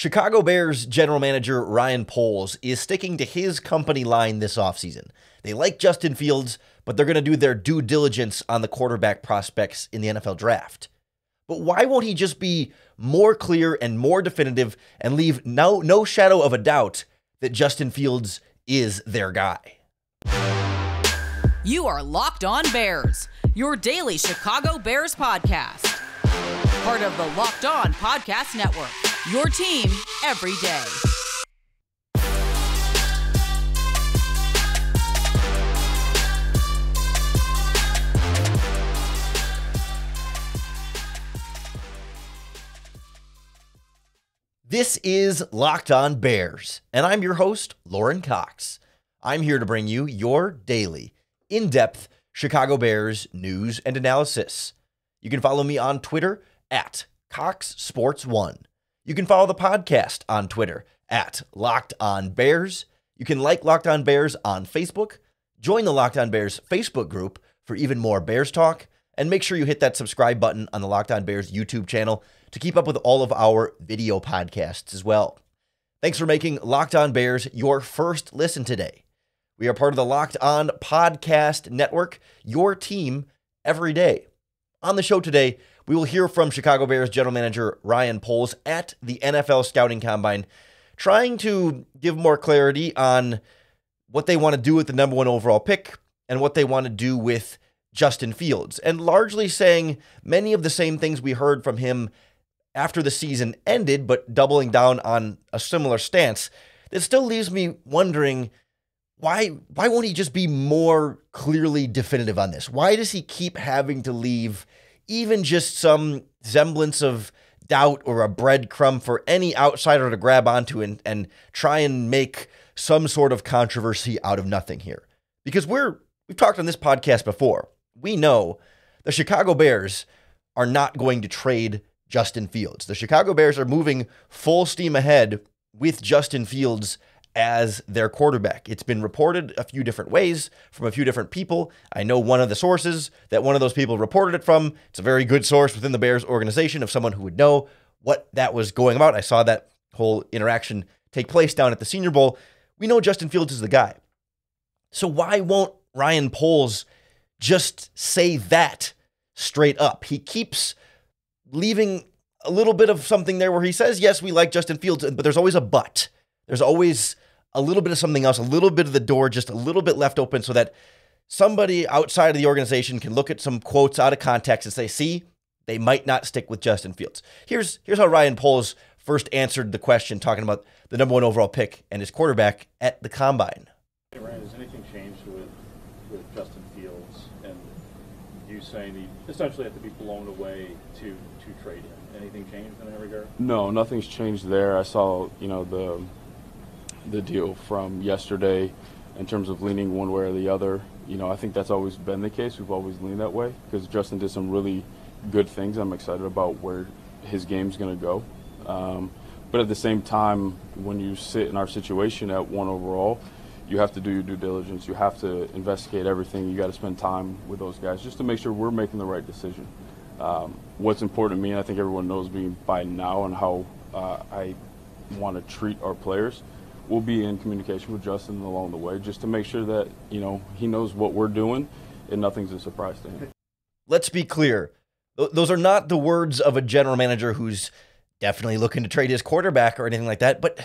Chicago Bears general manager Ryan Poles is sticking to his company line this offseason. They like Justin Fields, but they're going to do their due diligence on the quarterback prospects in the NFL draft. But why won't he just be more clear and more definitive and leave no, no shadow of a doubt that Justin Fields is their guy? You are Locked On Bears, your daily Chicago Bears podcast. Part of the Locked On Podcast Network, your team every day. This is Locked On Bears, and I'm your host, Lorin Cox. I'm here to bring you your daily, in depth Chicago Bears news and analysis. You can follow me on Twitter at Cox Sports One. You can follow the podcast on Twitter at Locked On Bears. You can like Locked On Bears on Facebook, join the Locked On Bears Facebook group for even more Bears talk, and make sure you hit that subscribe button on the Locked On Bears YouTube channel to keep up with all of our video podcasts as well. Thanks for making Locked On Bears your first listen today. We are part of the Locked On Podcast Network, your team every day. On the show today, we will hear from Chicago Bears general manager Ryan Poles at the NFL Scouting Combine, trying to give more clarity on what they want to do with the number one overall pick and what they want to do with Justin Fields, and largely saying many of the same things we heard from him after the season ended, but doubling down on a similar stance. That still leaves me wondering why why won't he just be more clearly definitive on this? Why does he keep having to leave even just some semblance of doubt or a breadcrumb for any outsider to grab onto and, and try and make some sort of controversy out of nothing here? Because we're we've talked on this podcast before. We know the Chicago Bears are not going to trade Justin Fields. The Chicago Bears are moving full steam ahead with Justin Fields as their quarterback. It's been reported a few different ways from a few different people. I know one of the sources that one of those people reported it from. It's a very good source within the Bears organization of someone who would know what that was going about. I saw that whole interaction take place down at the Senior Bowl. We know Justin Fields is the guy. So why won't Ryan Poles just say that straight up? He keeps leaving a little bit of something there where he says, yes, we like Justin Fields, but there's always a but. There's always a little bit of something else, a little bit of the door just a little bit left open so that somebody outside of the organization can look at some quotes out of context and say, see, they might not stick with Justin Fields. Here's here's how Ryan Poles first answered the question talking about the number one overall pick and his quarterback at the combine. Hey Ryan, has anything changed with with Justin Fields and you saying he essentially had to be blown away to to trade him? Anything changed in that regard? No, nothing's changed there. I saw, you know, the the deal from yesterday in terms of leaning one way or the other. You know, I think that's always been the case. We've always leaned that way because Justin did some really good things. I'm excited about where his game's going to go. Um, but at the same time, when you sit in our situation at one overall, you have to do your due diligence. You have to investigate everything. You got to spend time with those guys just to make sure we're making the right decision. Um, what's important to me, and I think everyone knows me by now, and how uh, I want to treat our players we'll be in communication with Justin along the way just to make sure that, you know, he knows what we're doing and nothing's a surprise to him. Let's be clear. Those are not the words of a general manager who's definitely looking to trade his quarterback or anything like that. But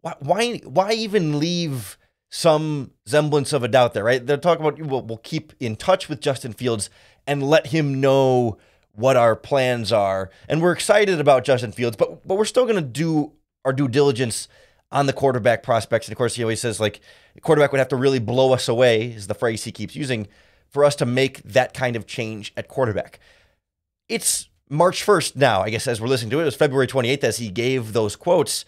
why why, why even leave some semblance of a doubt there, right? They're talking about we'll, we'll keep in touch with Justin Fields and let him know what our plans are. And we're excited about Justin Fields, but but we're still going to do our due diligence on the quarterback prospects. And of course, he always says like quarterback would have to really blow us away, is the phrase he keeps using, for us to make that kind of change at quarterback. It's March 1st now, I guess, as we're listening to it. It was February 28th as he gave those quotes.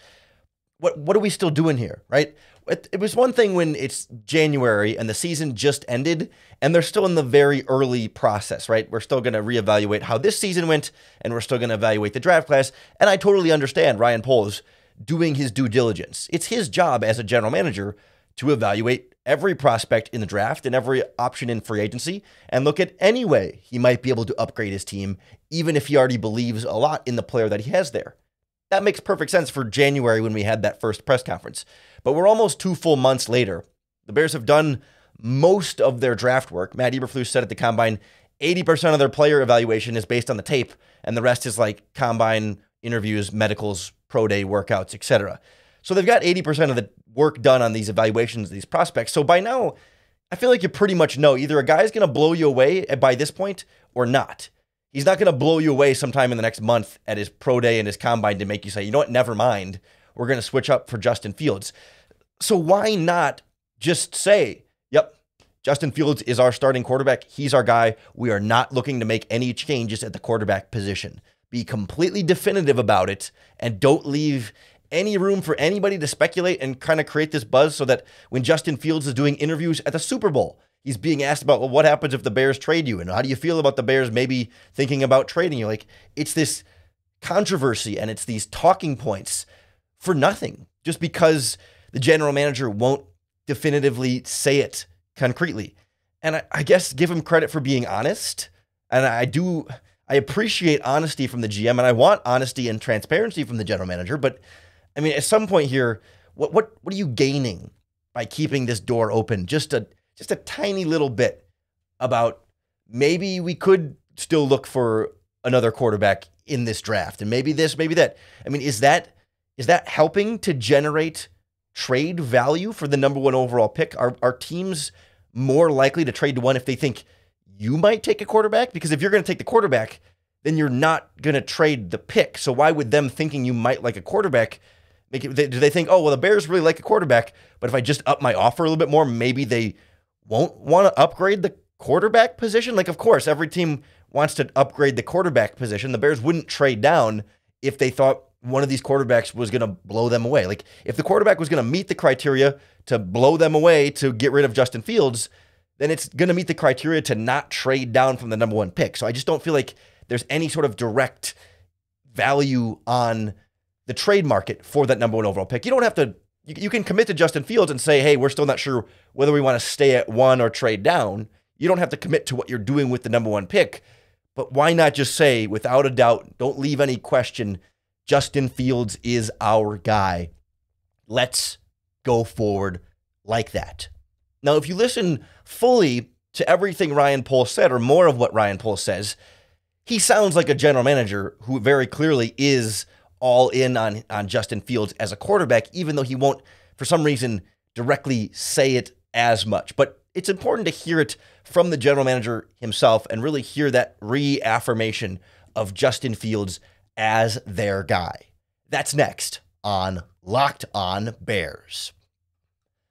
What what are we still doing here, right? It, it was one thing when it's January and the season just ended and they're still in the very early process, right? We're still going to reevaluate how this season went and we're still going to evaluate the draft class. And I totally understand Ryan Poles doing his due diligence. It's his job as a general manager to evaluate every prospect in the draft and every option in free agency and look at any way he might be able to upgrade his team, even if he already believes a lot in the player that he has there. that makes perfect sense for January when we had that first press conference. But we're almost two full months later. The Bears have done most of their draft work. Matt Eberflus said at the combine, 80% of their player evaluation is based on the tape, and the rest is like combine interviews, medicals, pro day workouts, etc. So they've got 80% of the work done on these evaluations, these prospects. So by now, I feel like you pretty much know either a guy's going to blow you away by this point or not. He's not going to blow you away sometime in the next month at his pro day and his combine to make you say, you know what, never mind. We're going to switch up for Justin Fields. So why not just say, yep, Justin Fields is our starting quarterback. He's our guy. We are not looking to make any changes at the quarterback position. Be completely definitive about it and don't leave any room for anybody to speculate and kind of create this buzz so that when Justin Fields is doing interviews at the Super Bowl, he's being asked about, well, what happens if the Bears trade you? And how do you feel about the Bears maybe thinking about trading you? Like, it's this controversy and it's these talking points for nothing just because the general manager won't definitively say it concretely. And I, I guess give him credit for being honest. And I do, I appreciate honesty from the GM and I want honesty and transparency from the general manager, but I mean, at some point here, what what what are you gaining by keeping this door open just a just a tiny little bit about maybe we could still look for another quarterback in this draft and maybe this maybe that. I mean, is that is that helping to generate trade value for the number 1 overall pick? Are are teams more likely to trade to one if they think you might take a quarterback because if you're going to take the quarterback, then you're not going to trade the pick. So why would them thinking you might like a quarterback Make it, do they think, oh, well, the Bears really like a quarterback, but if I just up my offer a little bit more, maybe they won't want to upgrade the quarterback position? Like, of course, every team wants to upgrade the quarterback position. The Bears wouldn't trade down if they thought one of these quarterbacks was going to blow them away. Like, if the quarterback was going to meet the criteria to blow them away to get rid of Justin Fields, then it's going to meet the criteria to not trade down from the number one pick. So I just don't feel like there's any sort of direct value on the trade market for that number one overall pick. You don't have to, you, you can commit to Justin Fields and say, hey, we're still not sure whether we want to stay at one or trade down. You don't have to commit to what you're doing with the number one pick. But why not just say, without a doubt, don't leave any question, Justin Fields is our guy. Let's go forward like that. Now, if you listen fully to everything Ryan Poles said, or more of what Ryan Poles says, he sounds like a general manager who very clearly is all in on on Justin Fields as a quarterback, even though he won't, for some reason, directly say it as much. But it's important to hear it from the general manager himself and really hear that reaffirmation of Justin Fields as their guy. That's next on Locked On Bears.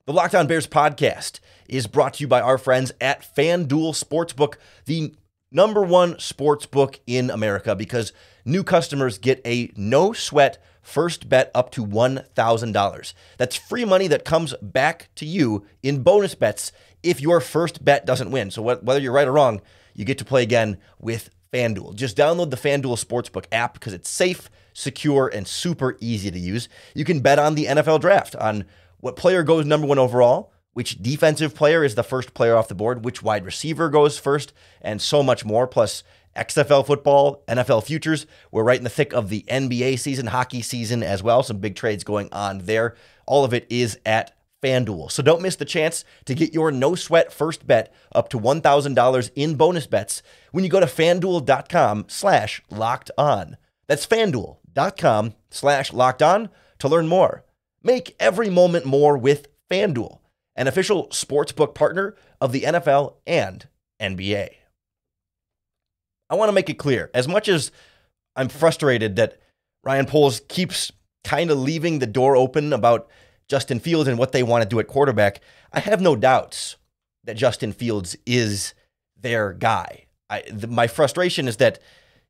The Locked On Bears podcast is brought to you by our friends at FanDuel Sportsbook, the number one sportsbook in America, because new customers get a no sweat first bet up to $1,000. That's free money that comes back to you in bonus bets if your first bet doesn't win. So whether you're right or wrong, you get to play again with FanDuel. Just download the FanDuel Sportsbook app because it's safe, secure, and super easy to use. You can bet on the NFL draft, on what player goes number one overall, which defensive player is the first player off the board, which wide receiver goes first, and so much more. Plus, XFL football, NFL futures. We're right in the thick of the NBA season, hockey season as well. Some big trades going on there. All of it is at FanDuel. So don't miss the chance to get your no sweat first bet up to $1,000 in bonus bets when you go to fanduel.com slash locked on. That's fanduel.com slash locked on to learn more. Make every moment more with FanDuel, an official sportsbook partner of the NFL and NBA. I want to make it clear as much as I'm frustrated that Ryan Poles keeps kind of leaving the door open about Justin Fields and what they want to do at quarterback, I have no doubts that Justin Fields is their guy. I, my frustration is that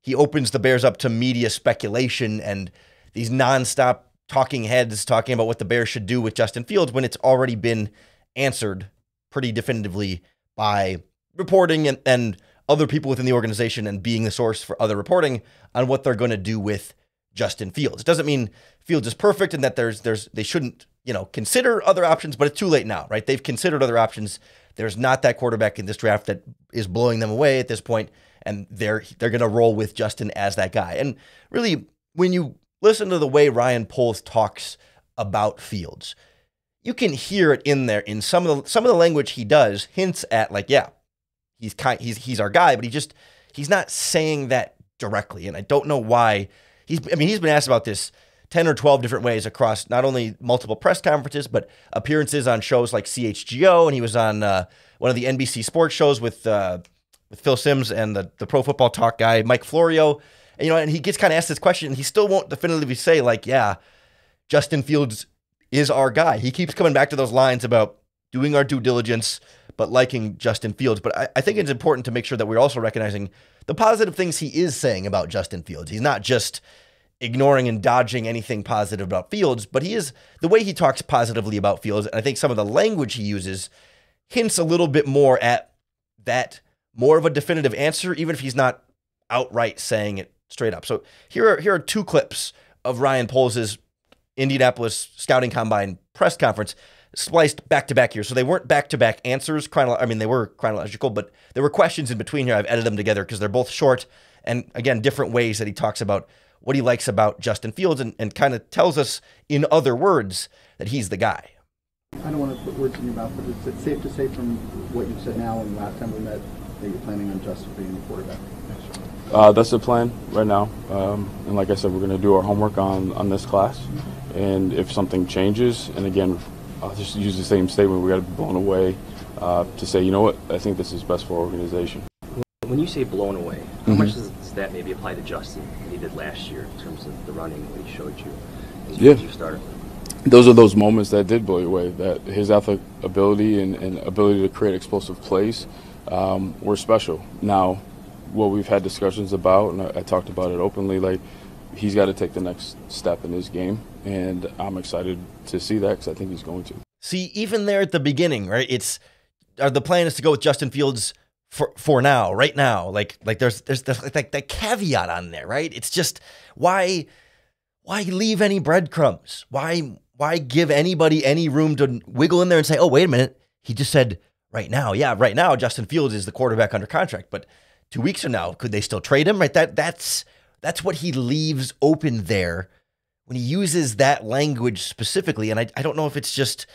he opens the Bears up to media speculation and these nonstop talking heads talking about what the Bears should do with Justin Fields when it's already been answered pretty definitively by reporting and, and other people within the organization and being the source for other reporting on what they're going to do with Justin Fields. It doesn't mean Fields is perfect and that there's there's they shouldn't, you know, consider other options, but it's too late now, right? They've considered other options. There's not that quarterback in this draft that is blowing them away at this point, and they're they're going to roll with Justin as that guy. And really when you listen to the way Ryan Poles talks about Fields. You can hear it in there in some of the some of the language he does hints at like, yeah, he's kind he's he's our guy, but he just he's not saying that directly. And I don't know why he's I mean, he's been asked about this 10 or 12 different ways across not only multiple press conferences, but appearances on shows like CHGO. And he was on uh, one of the NBC sports shows with, uh, with Phil Simms and the, the pro football talk guy, Mike Florio. And, you know, and he gets kind of asked this question and he still won't definitively say, like, yeah, Justin Fields is our guy. He keeps coming back to those lines about doing our due diligence, but liking Justin Fields. But I, I think it's important to make sure that we're also recognizing the positive things he is saying about Justin Fields. He's not just ignoring and dodging anything positive about Fields, but he is the way he talks positively about Fields, and I think some of the language he uses hints a little bit more at that more of a definitive answer, even if he's not outright saying it straight up. So here are here are two clips of Ryan Poles' Indianapolis Scouting Combine press conference spliced back to back here. So they weren't back to back answers. Chronolo- I mean, they were chronological, but there were questions in between here. I've edited them together because they're both short and again different ways that he talks about what he likes about Justin Fields and, and kind of tells us in other words that he's the guy. I don't want to put words in your mouth, but it's, it safe to say from what you've said now and last time we met that you're planning on Justin being the quarterback? Uh, that's the plan right now. Um, and like I said, we're going to do our homework on, on this class. And if something changes, and again, I'll just use the same statement, we got to be blown away uh, to say, you know what, I think this is best for our organization. When you say blown away, how mm-hmm. much does, does, that maybe apply to Justin what he did last year in terms of the running, what he showed you as yeah. your starter? Those are those moments that did blow you away. That his athletic ability and, and ability to create explosive plays um, were special. Now, what we've had discussions about, and I, I talked about it openly, like he's got to take the next step in his game, and I'm excited to see that because I think he's going to. See, even there at the beginning, right? It's the plan is to go with Justin Fields for for now, right now. Like like there's there's, there's like that caveat on there, right? It's just why why leave any breadcrumbs? Why why give anybody any room to wiggle in there and say, "Oh, wait a minute, he just said right now." Yeah, right now Justin Fields is the quarterback under contract, but 2 weeks from now could they still trade him? Right? That that's that's what he leaves open there when he uses that language specifically and I I don't know if it's just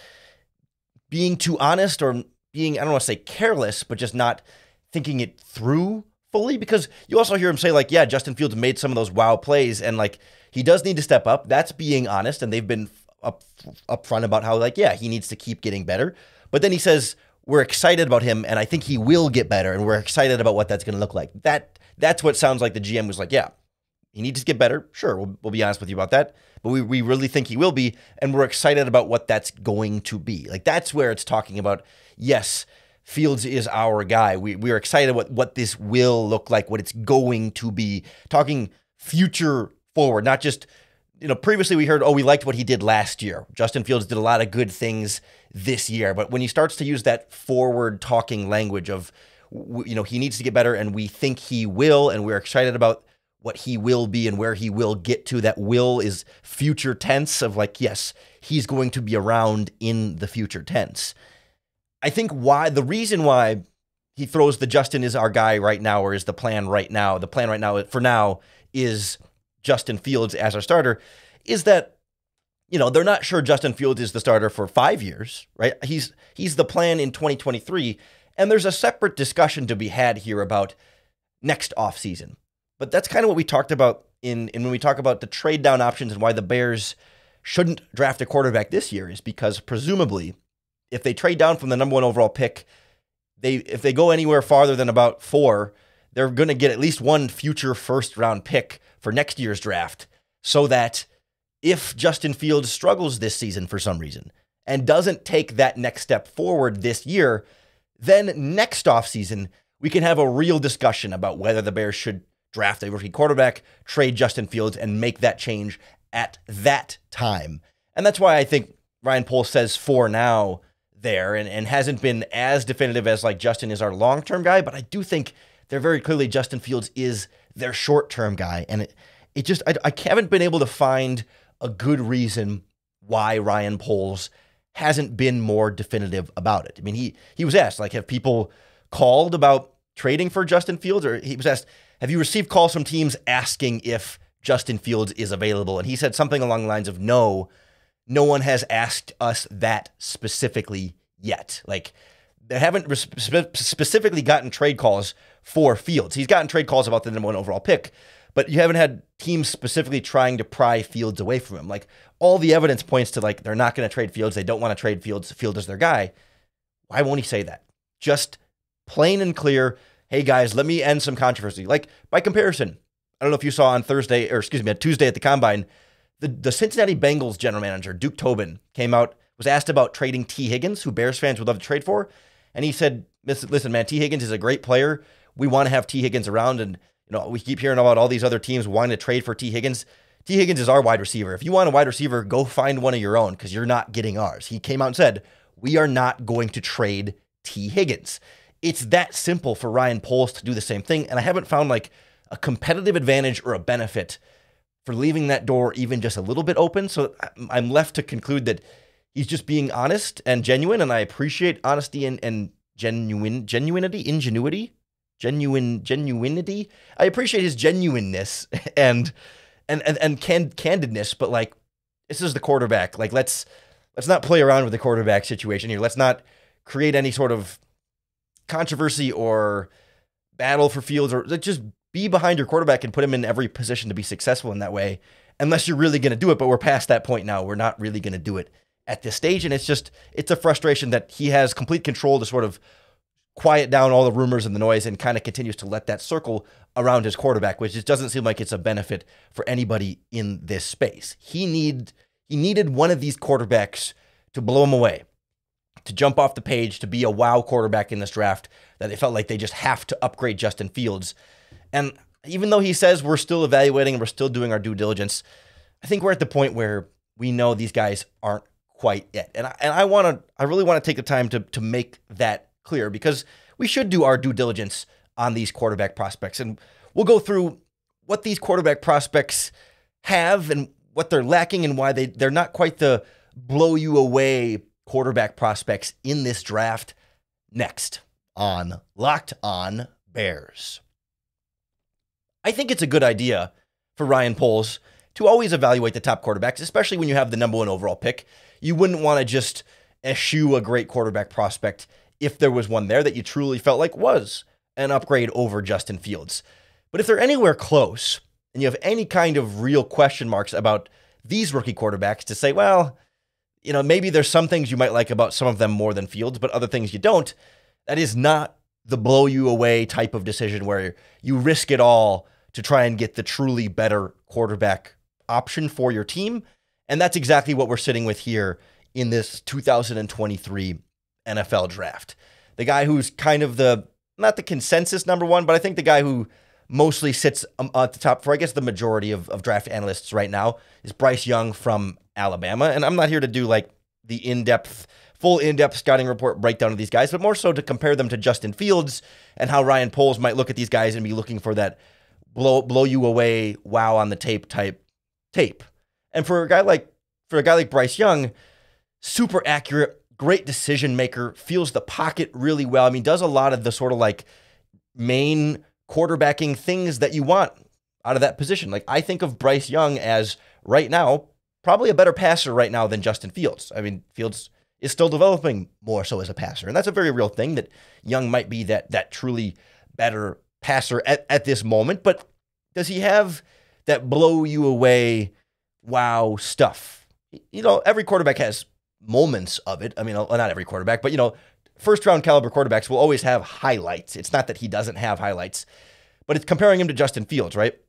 being too honest or being I don't want to say careless, but just not thinking it through fully because you also hear him say like, yeah, Justin Fields made some of those wow plays and like he does need to step up. That's being honest and they've been up upfront about how like, yeah, he needs to keep getting better. But then he says we're excited about him and I think he will get better and we're excited about what that's going to look like. That that's what sounds like the GM was like, yeah, he needs to get better. Sure, we'll, we'll be honest with you about that. But we, we really think he will be. And we're excited about what that's going to be. Like, that's where it's talking about, yes, Fields is our guy. We we are excited what what this will look like, what it's going to be. Talking future forward, not just you know. Previously, we heard, oh, we liked what he did last year. Justin Fields did a lot of good things this year, but when he starts to use that forward talking language of you know he needs to get better, and we think he will, and we're excited about what he will be and where he will get to. That will is future tense of like, yes, he's going to be around in the future tense. I think why the reason why he throws the Justin is our guy right now, or is the plan right now. The plan right now, for now, is Justin Fields as our starter. Is that you know they're not sure Justin Fields is the starter for five years, right? He's he's the plan in 2023, and there's a separate discussion to be had here about next offseason. But that's kind of what we talked about in, in when we talk about the trade down options and why the Bears shouldn't draft a quarterback this year is because presumably if they trade down from the number one overall pick, they if they go anywhere farther than about four, they're going to get at least one future first round pick for next year's draft, so that if Justin Fields struggles this season for some reason and doesn't take that next step forward this year, then next offseason, we can have a real discussion about whether the Bears should draft a rookie quarterback, trade Justin Fields, and make that change at that time. And that's why I think Ryan Poles says for now there and, and hasn't been as definitive as like Justin is our long term guy, but I do think they're very clearly Justin Fields is their short term guy. And it, it just, I, I haven't been able to find a good reason why Ryan Poles hasn't been more definitive about it. I mean, he he was asked, like, have people called about trading for Justin Fields? Or he was asked, have you received calls from teams asking if Justin Fields is available. And he said something along the lines of, no, no one has asked us that specifically yet. Like, they haven't spe- specifically gotten trade calls for Fields. He's gotten trade calls about the number one overall pick, but you haven't had teams specifically trying to pry Fields away from him. Like, all the evidence points to, like, they're not going to trade Fields. They don't want to trade Fields. Field is their guy. Why won't he say that? Just plain and clear. Hey guys, let me end some controversy. Like by comparison, I don't know if you saw on Thursday or excuse me, on Tuesday at the combine, the, the Cincinnati Bengals general manager, Duke Tobin, came out, was asked about trading Tee Higgins, who Bears fans would love to trade for. And he said, listen, man, Tee Higgins is a great player. We want to have Tee Higgins around. And, you know, we keep hearing about all these other teams wanting to trade for Tee Higgins. Tee Higgins is our wide receiver. If you want a wide receiver, go find one of your own because you're not getting ours. He came out and said, we are not going to trade Tee Higgins. It's that simple for Ryan Poles to do the same thing. And I haven't found like a competitive advantage or a benefit for leaving that door even just a little bit open. So I'm left to conclude that he's just being honest and genuine. And I appreciate honesty and, and genuine genuinity, ingenuity, genuine genuinity. I appreciate his genuineness and and and, and can, candidness, but like this is the quarterback. Like let's let's not play around with the quarterback situation here. Let's not create any sort of controversy or battle for Fields or just be behind your quarterback and put him in every position to be successful in that way, unless you're really going to do it. But we're past that point now. We're not really going to do it at this stage. And it's just, it's a frustration that he has complete control to sort of quiet down all the rumors and the noise and kind of continues to let that circle around his quarterback, which just doesn't seem like it's a benefit for anybody in this space. He need he needed one of these quarterbacks to blow him away to jump off the page to be a wow quarterback in this draft that they felt like they just have to upgrade Justin Fields. And even though he says we're still evaluating and we're still doing our due diligence, I think we're at the point where we know these guys aren't quite yet. And I, and I want to I really want to take the time to to make that clear because we should do our due diligence on these quarterback prospects and we'll go through what these quarterback prospects have and what they're lacking and why they they're not quite the blow you away quarterback prospects in this draft next on Locked On Bears. I think it's a good idea for Ryan Poles to always evaluate the top quarterbacks, especially when you have the number one overall pick. You wouldn't want to just eschew a great quarterback prospect if there was one there that you truly felt like was an upgrade over Justin Fields. But if they're anywhere close and you have any kind of real question marks about these rookie quarterbacks to say, well, you know, maybe there's some things you might like about some of them more than Fields, but other things you don't. That is not the blow you away type of decision where you risk it all to try and get the truly better quarterback option for your team. And that's exactly what we're sitting with here in this 2023 NFL draft. The guy who's kind of the, not the consensus number one, but I think the guy who mostly sits um, at the top for, I guess, the majority of, of draft analysts right now is Bryce Young from Alabama. And I'm not here to do like the in depth, full in depth scouting report breakdown of these guys, but more so to compare them to Justin Fields and how Ryan Poles might look at these guys and be looking for that blow blow you away, wow on the tape type tape. And for a guy like for a guy like Bryce Young, super accurate, great decision maker, feels the pocket really well. I mean, does a lot of the sort of like main quarterbacking things that you want out of that position. Like I think of Bryce Young as right now probably a better passer right now than Justin Fields. I mean, Fields is still developing more so as a passer, and that's a very real thing that Young might be that that truly better passer at, at this moment. But does he have that blow you away wow stuff? You know, every quarterback has moments of it. I mean, uh, not every quarterback, but you know, first round caliber quarterbacks will always have highlights. It's not that he doesn't have highlights, but it's comparing him to Justin Fields, right?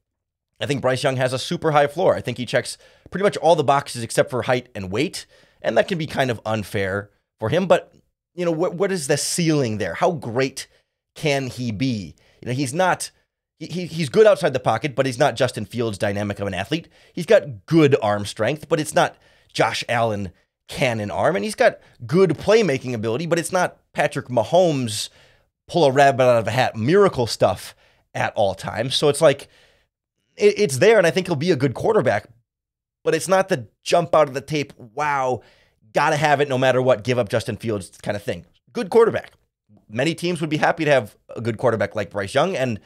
I think Bryce Young has a super high floor. I think he checks pretty much all the boxes except for height and weight, and that can be kind of unfair for him. But you know, what what is the ceiling there? How great can he be? You know, he's not. He, he's good outside the pocket, but he's not Justin Fields' dynamic of an athlete. He's got good arm strength, but it's not Josh Allen cannon arm, and he's got good playmaking ability, but it's not Patrick Mahomes pull a rabbit out of a hat miracle stuff at all times. So it's like it, it's there, and I think he'll be a good quarterback, but it's not the jump out of the tape, wow, gotta have it no matter what, give up Justin Fields kind of thing. Good quarterback. Many teams would be happy to have a good quarterback like Bryce Young, and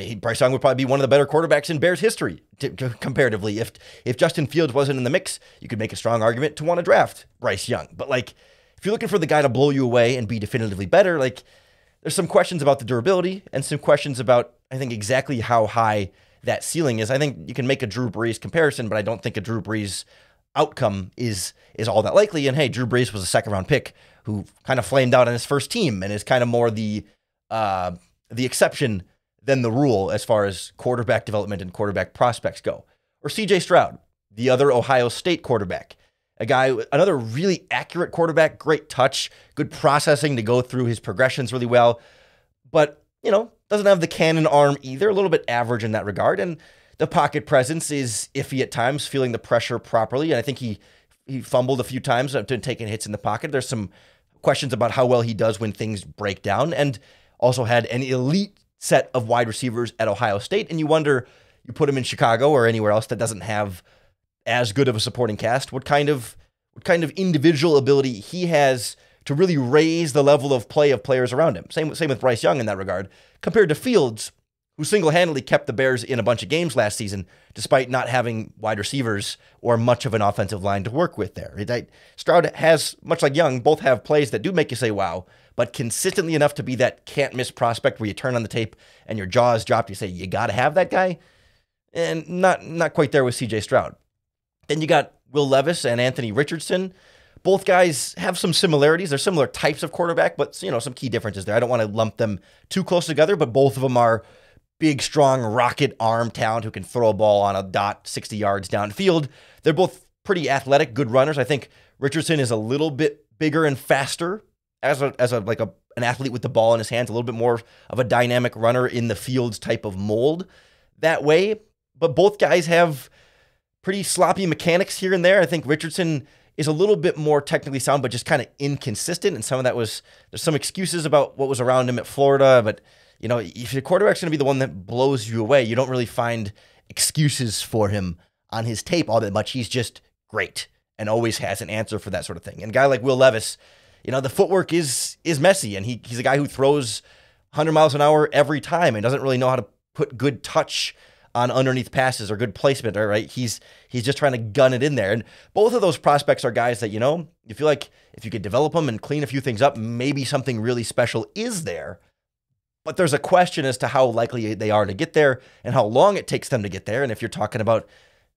he, Bryce Young would probably be one of the better quarterbacks in Bears history to, to- comparatively. If if Justin Fields wasn't in the mix, you could make a strong argument to want to draft Bryce Young. But like, if you're looking for the guy to blow you away and be definitively better, like, there's some questions about the durability and some questions about I think exactly how high that ceiling is. I think you can make a Drew Brees comparison, but I don't think a Drew Brees outcome is is all that likely. And hey, Drew Brees was a second round pick who kind of flamed out on his first team and is kind of more the uh, the exception than the rule as far as quarterback development and quarterback prospects go. Or CJ Stroud, the other Ohio State quarterback. A guy, another really accurate quarterback, great touch, good processing to go through his progressions really well. But, you know, doesn't have the cannon arm either, a little bit average in that regard. And the pocket presence is iffy at times, feeling the pressure properly. And I think he he fumbled a few times uh, after taking hits in the pocket. There's some questions about how well he does when things break down, and also had an elite set of wide receivers at Ohio State. And you wonder, you put him in Chicago or anywhere else that doesn't have as good of a supporting cast, what kind of what kind of individual ability he has to really raise the level of play of players around him. Same same with Bryce Young in that regard, compared to Fields, who single-handedly kept the Bears in a bunch of games last season, despite not having wide receivers or much of an offensive line to work with there. Stroud has, much like Young, both have plays that do make you say wow, but consistently enough to be that can't miss prospect where you turn on the tape and your jaws drop. You say you got to have that guy, and not not quite there with C.J. Stroud. Then you got Will Levis and Anthony Richardson. Both guys have some similarities. They're similar types of quarterback, but you know some key differences there. I don't want to lump them too close together, but both of them are big, strong, rocket arm talent who can throw a ball on a dot 60 yards downfield. They're both pretty athletic, good runners. I think Richardson is a little bit bigger and faster as a as a like a an athlete with the ball in his hands, a little bit more of a dynamic runner in the fields type of mold that way. But both guys have pretty sloppy mechanics here and there. I think Richardson is a little bit more technically sound, but just kind of inconsistent. And some of that was there's some excuses about what was around him at Florida. But you know, if your quarterback's going to be the one that blows you away, you don't really find excuses for him on his tape all that much. He's just great and always has an answer for that sort of thing. And a guy like Will Levis, you know, the footwork is is messy, and he he's a guy who throws 100 miles an hour every time and doesn't really know how to put good touch on underneath passes or good placement. All right, he's he's just trying to gun it in there. And both of those prospects are guys that you know you feel like if you could develop them and clean a few things up, maybe something really special is there. But there's a question as to how likely they are to get there and how long it takes them to get there. And if you're talking about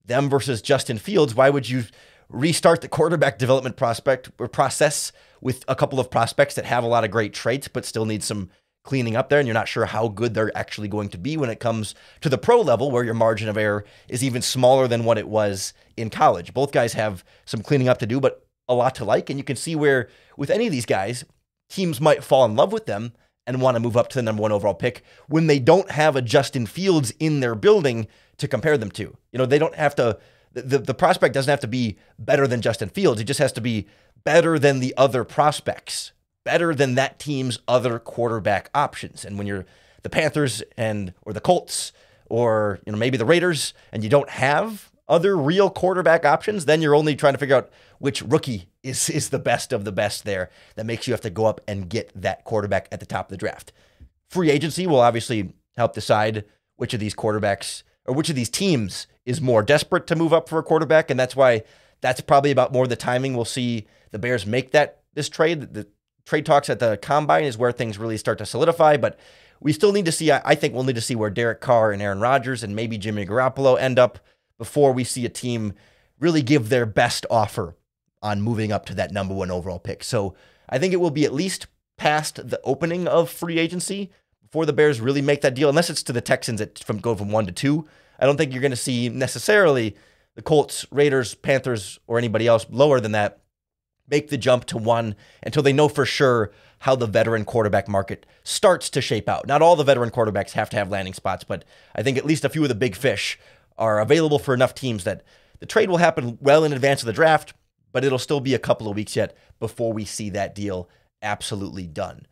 them versus Justin Fields, why would you restart the quarterback development prospect or process with a couple of prospects that have a lot of great traits but still need some cleaning up there and you're not sure how good they're actually going to be when it comes to the pro level where your margin of error is even smaller than what it was in college. Both guys have some cleaning up to do but a lot to like and you can see where with any of these guys teams might fall in love with them and want to move up to the number 1 overall pick when they don't have a Justin Fields in their building to compare them to. You know, they don't have to the, the, prospect doesn't have to be better than Justin Fields. He just has to be better than the other prospects, better than that team's other quarterback options. And when you're the Panthers and or the Colts or you know maybe the Raiders and you don't have other real quarterback options, then you're only trying to figure out which rookie is is the best of the best there that makes you have to go up and get that quarterback at the top of the draft. Free agency will obviously help decide which of these quarterbacks or which of these teams is more desperate to move up for a quarterback, and that's why that's probably about more the timing. We'll see the Bears make that this trade. The trade talks at the combine is where things really start to solidify, but we still need to see. I think we'll need to see where Derek Carr and Aaron Rodgers and maybe Jimmy Garoppolo end up before we see a team really give their best offer on moving up to that number one overall pick. So I think it will be at least past the opening of free agency before the Bears really make that deal, unless it's to the Texans at, from go from one to two. I don't think you're going to see necessarily the Colts, Raiders, Panthers, or anybody else lower than that make the jump to one until they know for sure how the veteran quarterback market starts to shape out. Not all the veteran quarterbacks have to have landing spots, but I think at least a few of the big fish are available for enough teams that the trade will happen well in advance of the draft, but it'll still be a couple of weeks yet before we see that deal absolutely done.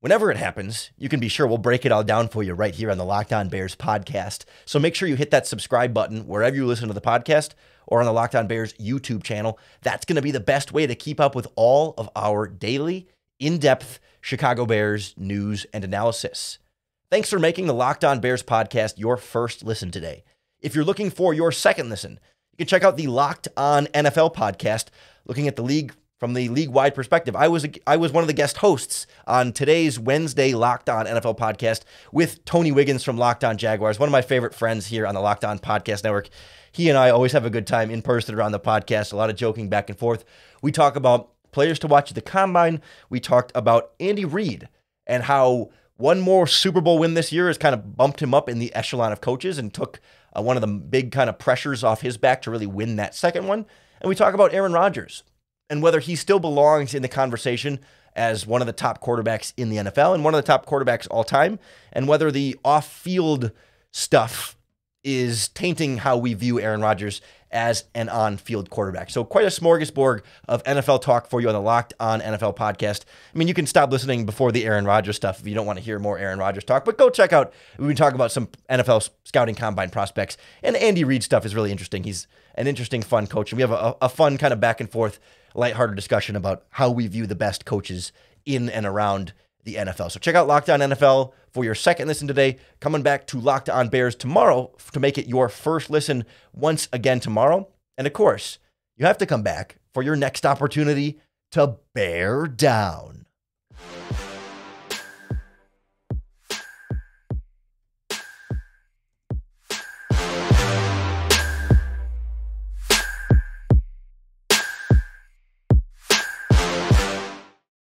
Whenever it happens, you can be sure we'll break it all down for you right here on the Locked On Bears podcast. So make sure you hit that subscribe button wherever you listen to the podcast or on the Locked On Bears YouTube channel. That's going to be the best way to keep up with all of our daily, in depth Chicago Bears news and analysis. Thanks for making the Locked On Bears podcast your first listen today. If you're looking for your second listen, you can check out the Locked On NFL podcast, looking at the league from the league-wide perspective. I was I was one of the guest hosts on today's Wednesday Locked On NFL podcast with Tony Wiggins from Locked On Jaguars, one of my favorite friends here on the Locked On Podcast Network. He and I always have a good time in person around the podcast, a lot of joking back and forth. We talk about players to watch at the combine. We talked about Andy Reid and how one more Super Bowl win this year has kind of bumped him up in the echelon of coaches and took uh, one of the big kind of pressures off his back to really win that second one. And we talk about Aaron Rodgers and whether he still belongs in the conversation as one of the top quarterbacks in the NFL and one of the top quarterbacks all time, and whether the off field stuff is tainting how we view Aaron Rodgers as an on field quarterback. So, quite a smorgasbord of NFL talk for you on the Locked On NFL podcast. I mean, you can stop listening before the Aaron Rodgers stuff if you don't want to hear more Aaron Rodgers talk, but go check out, we talk about some NFL scouting combine prospects. And Andy Reid stuff is really interesting. He's an interesting, fun coach. And we have a, a fun kind of back and forth, lighthearted discussion about how we view the best coaches in and around the NFL. So check out Locked On NFL for your second listen today. Coming back to Locked On Bears tomorrow to make it your first listen once again tomorrow. And of course, you have to come back for your next opportunity to bear down.